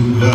Yeah.